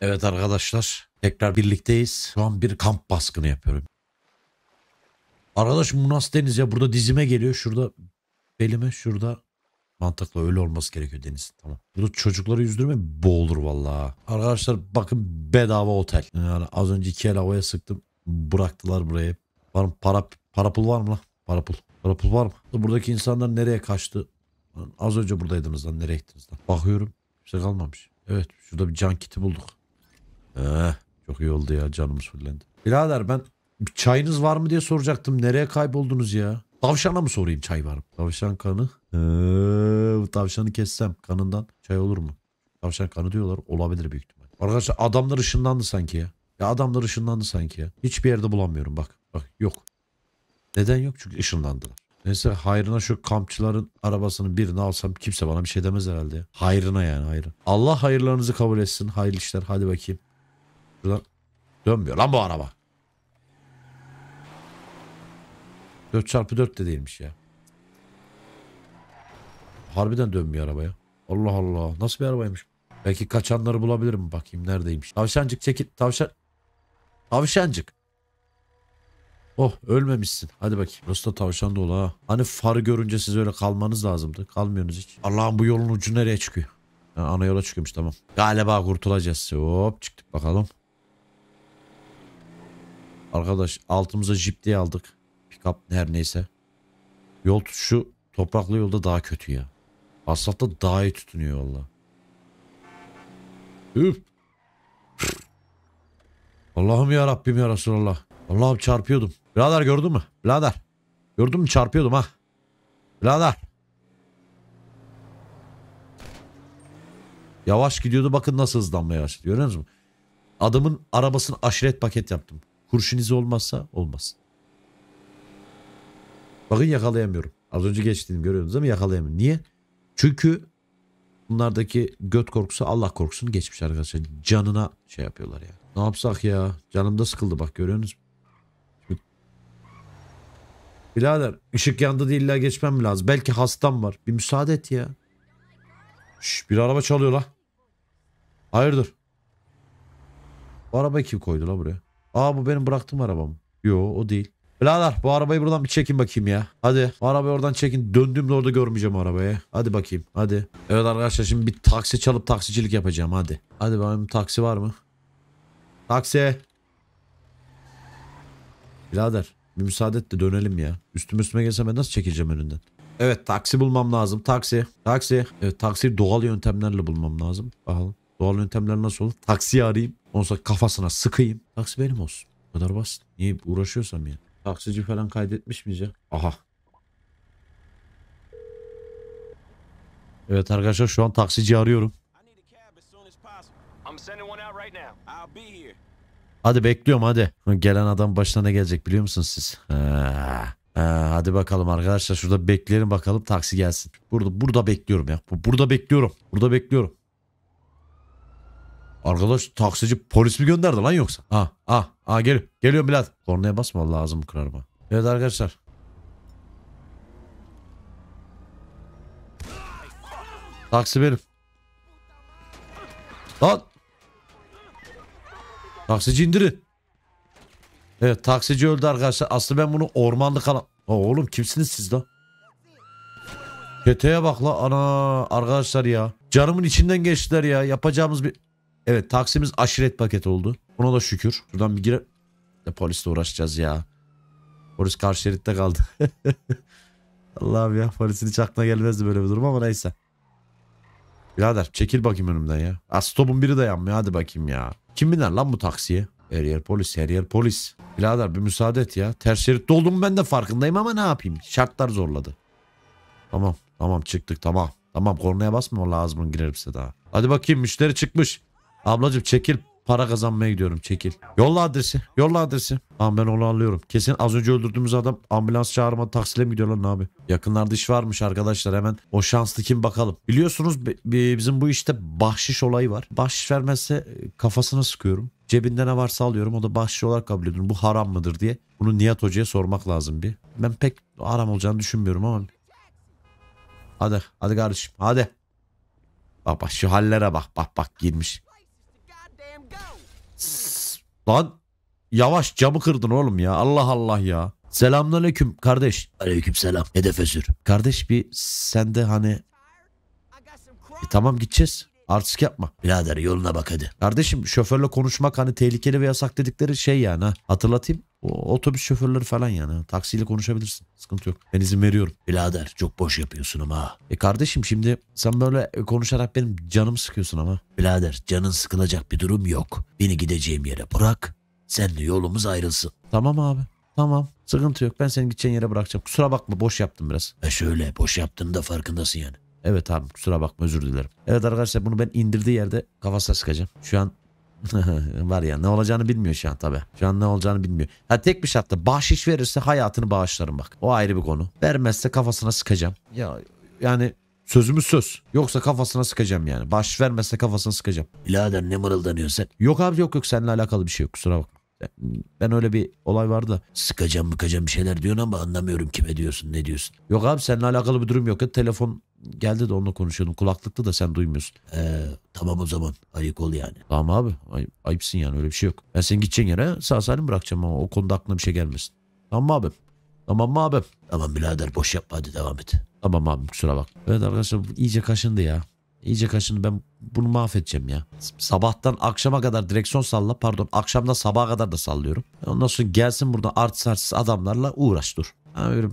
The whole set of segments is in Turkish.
Evet arkadaşlar tekrar birlikteyiz. Şu an bir kamp baskını yapıyorum. Arkadaş bu nasıl deniz ya? Burada dizime geliyor. Şurada belime şurada mantıklı öyle olması gerekiyor deniz. Tamam. Burada çocukları yüzdürme boğulur vallahi. Arkadaşlar bakın bedava otel. Yani az önce iki el havaya sıktım. Bıraktılar burayı. Var mı para, para pul var mı lan? Para pul. Para pul var mı? Buradaki insanlar nereye kaçtı? Az önce buradaydınız lan. Nereye gittiniz lan? Bakıyorum. Bir şey kalmamış. Evet şurada bir can kiti bulduk. Eh, çok iyi oldu ya canımız fullendi. Birader ben bir çayınız var mı diye soracaktım. Nereye kayboldunuz ya? Tavşana mı sorayım çay var mı? Tavşan kanı. Ee, bu tavşanı kessem kanından çay olur mu? Tavşan kanı diyorlar. Olabilir büyük ihtimal. Arkadaşlar adamlar ışınlandı sanki ya. Ya adamlar ışınlandı sanki ya. Hiçbir yerde bulamıyorum bak. Bak yok. Neden yok? Çünkü ışınlandılar. Neyse hayrına şu kampçıların arabasının birini alsam kimse bana bir şey demez herhalde ya. Hayrına yani hayrı. Allah hayırlarınızı kabul etsin. Hayırlı işler. Hadi bakayım. Şuradan dönmüyor lan bu araba. 4 çarpı 4 de değilmiş ya. Harbiden dönmüyor arabaya. Allah Allah. Nasıl bir arabaymış? Belki kaçanları bulabilirim bakayım neredeymiş. Tavşancık çekil. Tavşan. Tavşancık. Oh ölmemişsin. Hadi bakayım. Burası da tavşan dolu ha. Hani farı görünce siz öyle kalmanız lazımdı. Kalmıyorsunuz hiç. Allah'ım bu yolun ucu nereye çıkıyor? Ha, ana yola çıkıyormuş tamam. Galiba kurtulacağız. Hop çıktık bakalım. Arkadaş altımıza jip diye aldık. Pick-up her neyse. Yol tutuşu topraklı yolda daha kötü ya. Asfaltta daha iyi tutunuyor valla. Üf. Allah'ım ya Rabbim ya Resulallah. Allah'ım çarpıyordum. Birader gördün mü? Birader. Gördün mü çarpıyordum ha. Birader. Yavaş gidiyordu bakın nasıl hızlanmaya başladı. Görüyor musunuz? Adamın arabasını aşiret paket yaptım. Kurşun izi olmazsa olmaz. Bakın yakalayamıyorum. Az önce geçtiğini görüyorsunuz mi? Yakalayamıyorum. Niye? Çünkü bunlardaki göt korkusu Allah korkusunu geçmiş arkadaşlar. Canına şey yapıyorlar ya. Ne yapsak ya? Canım da sıkıldı bak görüyorsunuz Birader ışık yandı diye illa geçmem lazım? Belki hastam var. Bir müsaade et ya. Şş, bir araba çalıyor la. Hayırdır? Bu arabayı kim koydu la buraya? Aa bu benim bıraktığım arabam. Yo o değil. Birader bu arabayı buradan bir çekin bakayım ya. Hadi bu arabayı oradan çekin. Döndüğümde orada görmeyeceğim arabayı. Hadi bakayım hadi. Evet arkadaşlar şimdi bir taksi çalıp taksicilik yapacağım hadi. Hadi benim taksi var mı? Taksi. Birader bir müsaade et de dönelim ya. Üstüme üstüme gelse ben nasıl çekeceğim önünden? Evet taksi bulmam lazım. Taksi. Taksi. Evet taksiyi doğal yöntemlerle bulmam lazım. Bakalım. Doğal yöntemler nasıl olur? Taksiyi arayayım. Sonra kafasına sıkayım. Taksi benim olsun. Bu kadar basit. Niye uğraşıyorsam ya? Taksici falan kaydetmiş miyiz ya? Aha. Evet arkadaşlar şu an taksici arıyorum. Hadi bekliyorum hadi. Gelen adam başına ne gelecek biliyor musunuz siz? Ha, ha, hadi bakalım arkadaşlar şurada bekleyelim bakalım taksi gelsin. Burada burada bekliyorum ya. Bu- Burada bekliyorum. Burada bekliyorum. Arkadaş taksici polis mi gönderdi lan yoksa? Ha ha ha geliyor. Geliyor Bilal. Kornaya basma lazım kırarım ha. Evet arkadaşlar. Taksi benim. Lan. Taksici indirin. Evet taksici öldü arkadaşlar. Aslında ben bunu ormanlık alan... Oğlum kimsiniz siz lan? Keteye bak la ana arkadaşlar ya. Canımın içinden geçtiler ya. Yapacağımız bir... Evet taksimiz aşiret paket oldu. Buna da şükür. Şuradan bir gire... Ya, polisle uğraşacağız ya. Polis karşı şeritte kaldı. Allah'ım ya polisin hiç aklına gelmezdi böyle bir durum ama neyse. Birader çekil bakayım önümden ya. Ha, stopun biri de yanmıyor hadi bakayım ya. Kim biner lan bu taksiye? Her yer polis her yer polis. Birader bir müsaade et ya. Ters şeritte olduğumu ben de farkındayım ama ne yapayım? Şartlar zorladı. Tamam tamam çıktık tamam. Tamam kornaya basma lazım girerim size daha. Hadi bakayım müşteri çıkmış. Ablacım çekil para kazanmaya gidiyorum çekil. Yolla adresi yolla adresi. Tamam ben onu alıyorum. Kesin az önce öldürdüğümüz adam ambulans çağırma taksiyle mi gidiyor lan abi? Yakınlarda iş varmış arkadaşlar hemen o şanslı kim bakalım. Biliyorsunuz bi- bi- bizim bu işte bahşiş olayı var. Bahşiş vermezse e, kafasına sıkıyorum. Cebinde ne varsa alıyorum o da bahşiş olarak kabul ediyorum. Bu haram mıdır diye. Bunu Nihat Hoca'ya sormak lazım bir. Ben pek haram olacağını düşünmüyorum ama. Hadi hadi kardeşim hadi. Bak bak şu hallere bak bak bak girmiş. Lan yavaş camı kırdın oğlum ya. Allah Allah ya. Selamünaleyküm kardeş. Aleykümselam. Hedefe sür. Kardeş bir sen de hani E, tamam gideceğiz. Artistik yapma. Birader yoluna bak hadi. Kardeşim şoförle konuşmak hani tehlikeli ve yasak dedikleri şey yani. ha. Hatırlatayım. O, otobüs şoförleri falan yani. ha. Taksiyle konuşabilirsin. Sıkıntı yok. Ben izin veriyorum. Birader çok boş yapıyorsun ama. ha. E kardeşim şimdi sen böyle konuşarak benim canımı sıkıyorsun ama. Birader canın sıkılacak bir durum yok. Beni gideceğim yere bırak. Senle yolumuz ayrılsın. Tamam abi. Tamam. Sıkıntı yok. Ben seni gideceğin yere bırakacağım. Kusura bakma boş yaptım biraz. Ve şöyle boş yaptığını da farkındasın yani. Evet abi kusura bakma özür dilerim. Evet arkadaşlar bunu ben indirdiği yerde kafasına sıkacağım. Şu an var ya ne olacağını bilmiyor şu an tabi. Şu an ne olacağını bilmiyor. Ha tek bir şartla bahşiş verirse hayatını bağışlarım bak. O ayrı bir konu. Vermezse kafasına sıkacağım. Ya yani sözümüz söz. Yoksa kafasına sıkacağım yani. Bahşiş vermezse kafasına sıkacağım. Birader ne mırıldanıyorsun sen? Yok abi yok yok seninle alakalı bir şey yok kusura bakma. Ben öyle bir olay vardı da. Sıkacağım mıkacağım bir şeyler diyorsun ama anlamıyorum kime diyorsun ne diyorsun. Yok abi seninle alakalı bir durum yok. Ya, telefon geldi de onunla konuşuyordum. Kulaklıkta da sen duymuyorsun. Ee, tamam o zaman ayık ol yani. Tamam abi. Ay, ayıpsın yani öyle bir şey yok. Ben senin gideceğin yere sağ salim bırakacağım ama o konuda aklına bir şey gelmesin. Tamam abim? Tamam mı abim? Tamam birader boş yapma hadi devam et. Tamam abim kusura bak. Evet arkadaşlar iyice kaşındı ya. İyice kaşındı ben bunu mahvedeceğim ya. Sabahtan akşama kadar direksiyon salla pardon akşamda sabaha kadar da sallıyorum. Ondan sonra gelsin burada artist artist adamlarla uğraş dur. Ha, öyle,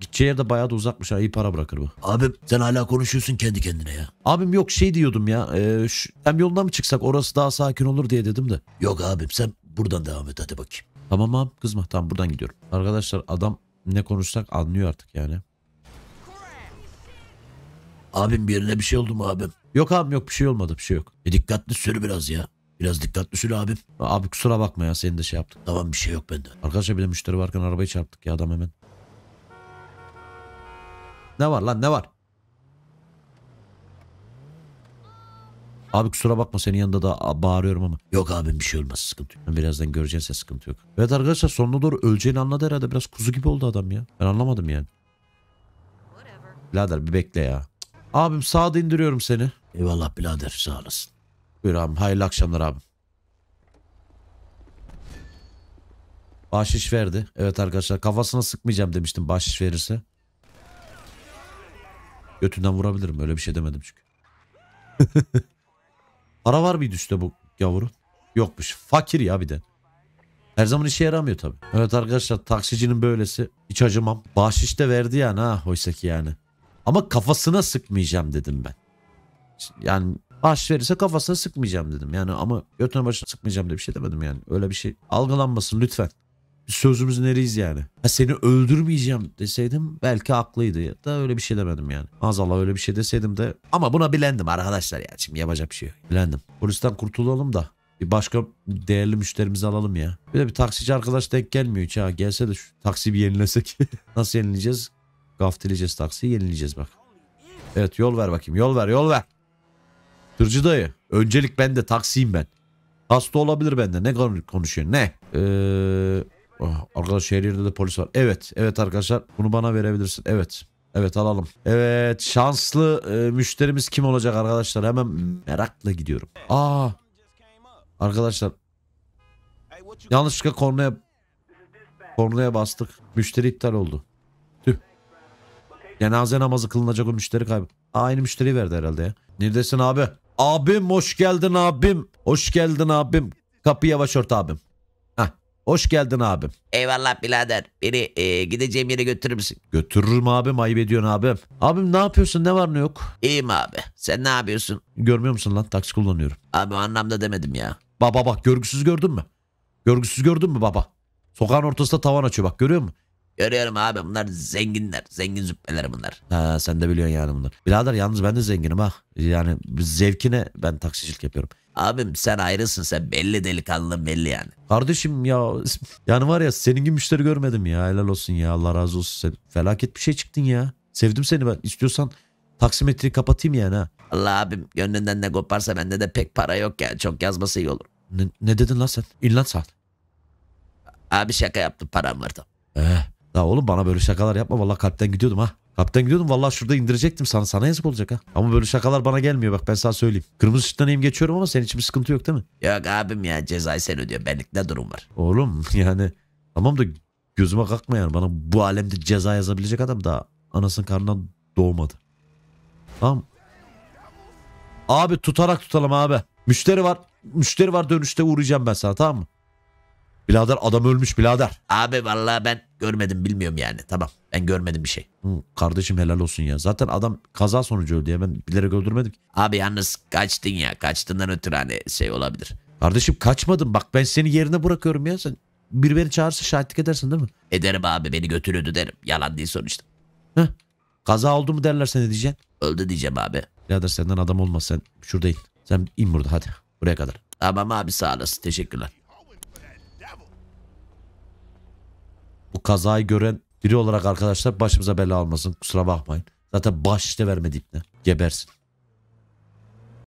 gideceği yer de bayağı da uzakmış ha iyi para bırakır bu. Abim sen hala konuşuyorsun kendi kendine ya. Abim yok şey diyordum ya. E, şu, hem yoluna mı çıksak orası daha sakin olur diye dedim de. Yok abim sen buradan devam et hadi bakayım. Tamam abi kızma tamam buradan gidiyorum. Arkadaşlar adam ne konuşsak anlıyor artık yani. Abim bir yerine bir şey oldu mu abim? Yok abim yok bir şey olmadı bir şey yok. E dikkatli sür biraz ya. Biraz dikkatli sür abim. Abi kusura bakma ya senin de şey yaptık. Tamam bir şey yok bende. Arkadaşlar bir de müşteri varken arabayı çarptık ya adam hemen. Ne var lan ne var? Abi kusura bakma senin yanında da bağırıyorum ama. Yok abim bir şey olmaz sıkıntı yok. Ben birazdan göreceğiz ya sıkıntı yok. Evet arkadaşlar sonuna doğru öleceğini anladı herhalde. Biraz kuzu gibi oldu adam ya. Ben anlamadım yani. Birader bir bekle ya. Abim sağda indiriyorum seni. Eyvallah birader sağ olasın. Buyur abim. Hayırlı akşamlar abim. Bahşiş verdi. Evet arkadaşlar kafasına sıkmayacağım demiştim bahşiş verirse. Götünden vurabilirim. Öyle bir şey demedim çünkü. Para var mıydı üstte bu yavru? Yokmuş. Fakir ya bir de. Her zaman işe yaramıyor tabii. Evet arkadaşlar taksicinin böylesi. Hiç acımam. Bahşiş de verdi yani ha oysa ki yani. Ama kafasına sıkmayacağım dedim ben. Yani bahşiş verirse kafasına sıkmayacağım dedim. Yani ama götüne başına sıkmayacağım diye bir şey demedim yani. Öyle bir şey algılanmasın lütfen. Biz sözümüzün eriyiz yani. Ha seni öldürmeyeceğim deseydim belki haklıydı. Ya da öyle bir şey demedim yani. Maazallah öyle bir şey deseydim de. Ama buna bilendim arkadaşlar ya. Şimdi yapacak bir şey yok. Bilendim. Polisten kurtulalım da. Bir başka değerli müşterimizi alalım ya. Bir de bir taksici arkadaş denk gelmiyor hiç ha. Gelse de şu taksiyi bir yenilesek. Nasıl yenileyeceğiz? Gaftileyeceğiz taksiyi yenileyeceğiz bak. Evet yol ver bakayım. Yol ver yol ver. Tırcı dayı. Öncelik bende taksiyim ben. Hasta olabilir bende. Ne konu- konuşuyorsun? Ne? Eee... Oh, arkadaş her de polis var. Evet. Evet arkadaşlar. Bunu bana verebilirsin. Evet. Evet alalım. Evet şanslı e, müşterimiz kim olacak arkadaşlar? Hemen merakla gidiyorum. Aa arkadaşlar yanlışlıkla kornaya kornaya bastık. Müşteri iptal oldu. Cenaze namazı kılınacak o müşteri kaybı. Aynı müşteriyi verdi herhalde ya. Neredesin abi? Abim hoş geldin abim. Hoş geldin abim. Kapı yavaş ört abim. Heh. Hoş geldin abim. Eyvallah birader. Beni e, gideceğim yere götürür müsün? Götürürüm abim ayıp ediyorsun abim. Abim ne yapıyorsun ne var ne yok? İyiyim abi. Sen ne yapıyorsun? Görmüyor musun lan taksi kullanıyorum. Abi o anlamda demedim ya. Baba bak görgüsüz gördün mü? Görgüsüz gördün mü baba? Sokağın ortasında tavan açıyor bak görüyor musun? Görüyorum abi bunlar zenginler. Zengin züppeler bunlar. Ha, sen de biliyorsun yani bunları. Birader yalnız ben de zenginim ha. Yani zevkine ben taksicilik yapıyorum. Abim sen ayrısın sen belli delikanlı belli yani. Kardeşim ya yani var ya senin gibi müşteri görmedim ya helal olsun ya Allah razı olsun sen. Felaket bir şey çıktın ya. Sevdim seni ben. İstiyorsan taksimetreyi kapatayım yani ha. Allah abim gönlünden ne koparsa bende de pek para yok ya. Çok yazması iyi olur. Ne, ne dedin lan sen? İn lan sen. Abi şaka yaptım param var da. Eh, Ya oğlum bana böyle şakalar yapma. Vallahi kalpten gidiyordum ha. Kalpten gidiyordum. Vallahi şurada indirecektim sana. Sana yazık olacak ha. Ama böyle şakalar bana gelmiyor bak ben sana söyleyeyim. Kırmızı ışıktan eğim geçiyorum ama senin için bir sıkıntı yok değil mi? Yok abim ya cezayı sen ödüyorsun. Benlik ne durum var? Oğlum yani tamam da gözüme kalkma yani. Bana bu alemde ceza yazabilecek adam da anasının karnından doğmadı. Tamam. Abi tutarak tutalım abi. Müşteri var. Müşteri var dönüşte uğrayacağım ben sana tamam mı? Birader adam ölmüş birader. Abi vallahi ben görmedim bilmiyorum yani. Tamam ben görmedim bir şey. Hı, kardeşim helal olsun ya. Zaten adam kaza sonucu öldü ya. Ben bilerek öldürmedim. ki. Abi yalnız kaçtın ya. Kaçtığından ötürü hani şey olabilir. Kardeşim kaçmadım. Bak ben seni yerine bırakıyorum ya. Sen bir beni çağırsa şahitlik edersin değil mi? Ederim abi beni götürüyordu derim. Yalan değil sonuçta. Heh. Kaza oldu mu derlerse ne diyeceksin? Öldü diyeceğim abi. Birader senden adam olmaz. Sen şurada in. Sen in burada hadi. Buraya kadar. Tamam abi sağ olasın. Teşekkürler. Bu kazayı gören biri olarak arkadaşlar başımıza bela almasın. Kusura bakmayın. Zaten baş işte vermedi ipne. Gebersin.